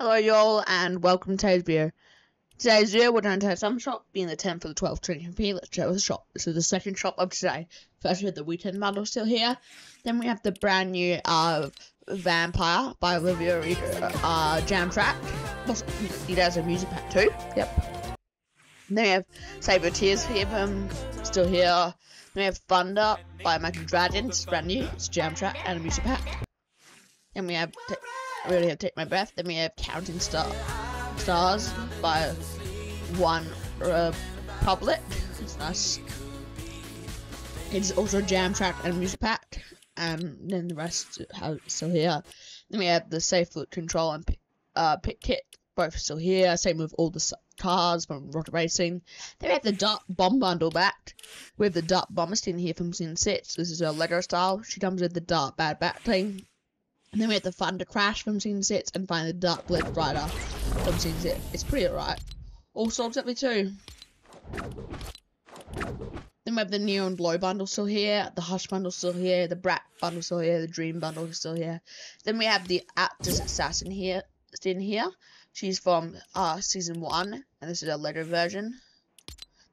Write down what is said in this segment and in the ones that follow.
Hello y'all and welcome to today's video. Today's video we're going to have some shop being the 10th for the 12th 20p. Let's show the shop. This is the second shop of today. First we have the weekend bundle still here. Then we have the brand new uh Vampire by Olivia Reader uh jam track. It has a music pack too. Yep. Then we have Save Your Tears here um, still here. Then we have Thunder by Michael Dragons, brand new, it's a jam track and a music pack. Then we have I really have to take my breath. Then we have Counting Star Stars by One Republic. It's nice. It's also jam track and music pack. And then the rest are still here. Then we have the Safe Foot Control and uh, Pit Kit, both still here. Same with all the cars from Rocket Racing. Then we have the Dart Bomb bundle back. Have the Dark Bomber in here from Sin 6. This is a Lego style. She comes with the Dart Bad Backbling and then we have the Thunder Crash from Scene 6 and finally the Dark Blade Rider from Scene 6. It's pretty alright. All sold separately too. Then we have the Neon Glow bundle still here, the Hush bundle still here, the Brat bundle still here, the Dream bundle still here. Then we have the Actors Assassin here, in here. She's from uh, season 1, and this is a later version.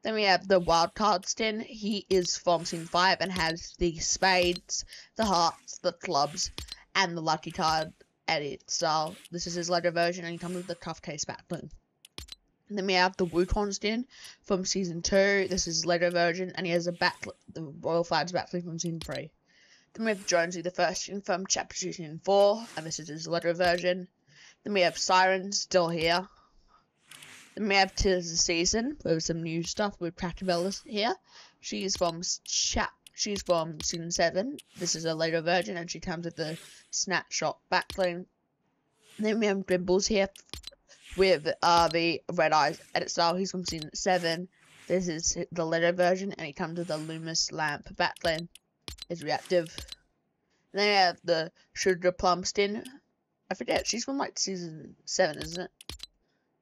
Then we have the wild card Stin. He is from Scene 5 and has the spades, the hearts, the clubs, and the lucky card edit. So this is his letter version and he comes with the tough case backbling. Then we have the Wukong Stin from season 2. This is his letter version and he has a back the Royal Flags backbling from season 3. Then we have Jonesy the first skin from chapter two season 4 and this is his letter version. Then we have Siren still here. Then we have Tis the Season with some new stuff with Crackabella here. She's from chap She's from season 7. This is a later version and she comes with the snapshot backbling. Then we have Grimbles here with uh, the red eyes edit style. He's from season 7. This is the later version and he comes with the Loomis lamp backbling. It's reactive. Then we have the Sugar Plum Stin. I forget, she's from like season 7, isn't it?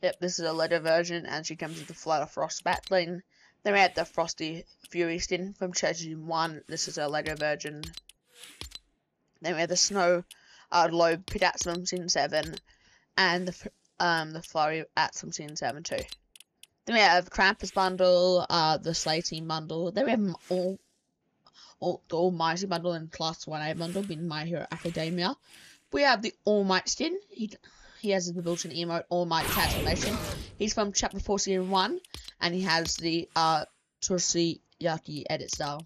Yep, this is a later version and she comes with the Flutter Frost backbling. Then we had the Frosty Fury skin from Treasure 1. This is a later version. Then we had the Snow uh, Lobe Pidats from Season 7. And the um the Flurry at from Season 7 too. Then we have the Krampus bundle, uh, the Slay Team bundle. Then we have all, all the All Might bundle and Class 1A bundle being My Hero Academia. We have the All Might skin. He he has the built-in emote All Might transformation. He's from Chapter 4 Season 1 and he has the uh Yaki edit style.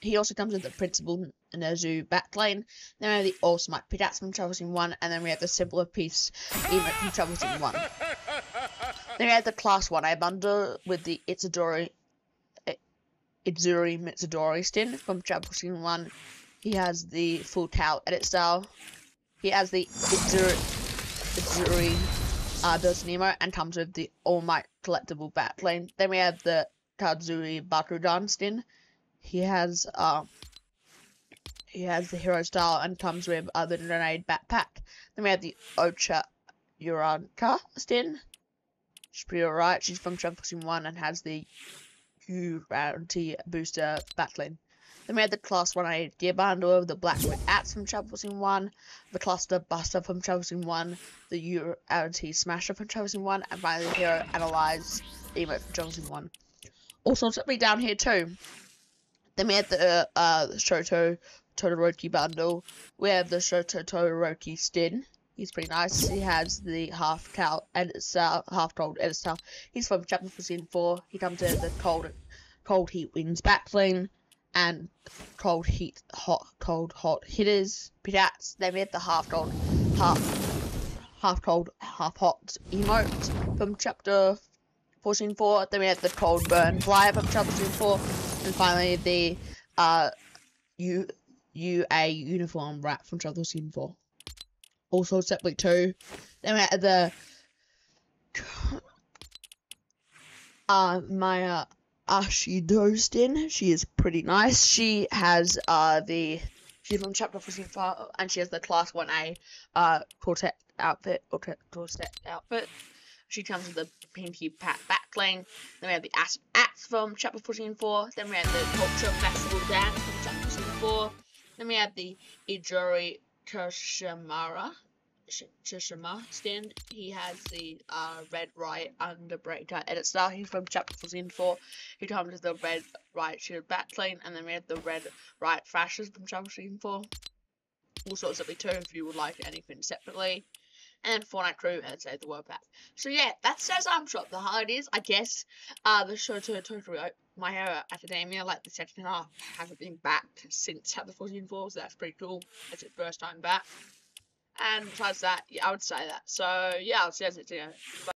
He also comes with the Principal Nezu backline. Then we have the All Smite Pidats from Traversing 1, and then we have the Simpler Piece emote from Traversing 1. Then we have the Class 1A bundle with the Itadori Itzuri Mitsadori skin from Traversing 1. He has the Full Cowl edit style. He has the Itzuri, Itzuri uh, built Nemo and comes with the All Might collectible bat backplane. Then we have the Kazuri Bakugan skin. He has uh, he has the hero style and comes with uh, the grenade backpack. Then we have the Ocha Uranka skin. She's pretty alright. She's from Travel 1 and has the Guarantee booster bat backplane. We had the Class 1A Gear Bundle of the Blackwood Axe from Travel Scene 1, the Cluster Buster from Travel Scene 1, the Unity Smasher from Travel Scene 1, and finally the Hero Analyze emote from Travel Scene 1. Also, me down here too. We had the uh, Shoto Todoroki bundle. We have the Shoto Todoroki Stin. He's pretty nice. He has the half cow and it's uh, half cold edit style. He's from chapter 4. He comes in the cold cold heat wings backfling and cold heat, hot, cold, hot hitters. Then we have the half cold, half, half cold, half hot emote from chapter 14 4. Then we had the cold burn flyer from chapter 4. And finally the uh U UA uniform wrap from chapter 4. Also separately two. Then we had the uh my uh Ashidostin. She is pretty nice. She has uh the she's from chapter 45 and she has the class 1A uh quartet outfit or quartet outfit. She comes with the pinky pat backling. Then we have the Asp Axe from chapter 4. Then we have the Culture Festival Dance from chapter 4. Then we have the Ijori Koshamara Shishima stand. He has the uh, Red Riot under breakdown edit style. He's from chapter 14 4. He comes with the Red Riot shield backplane, and then we have the Red Riot flashes from chapter 14 4. Also, it's up too if you would like anything separately. And Fortnite crew and say the word back. So yeah, that says I'm shop. The hard is, I guess, uh, the show to totally My Hero Academia, like the second half, hasn't been back since chapter 14 4, so that's pretty cool. It's its first time back. And besides that, yeah, I would say that. So yeah, I'll see you. Bye.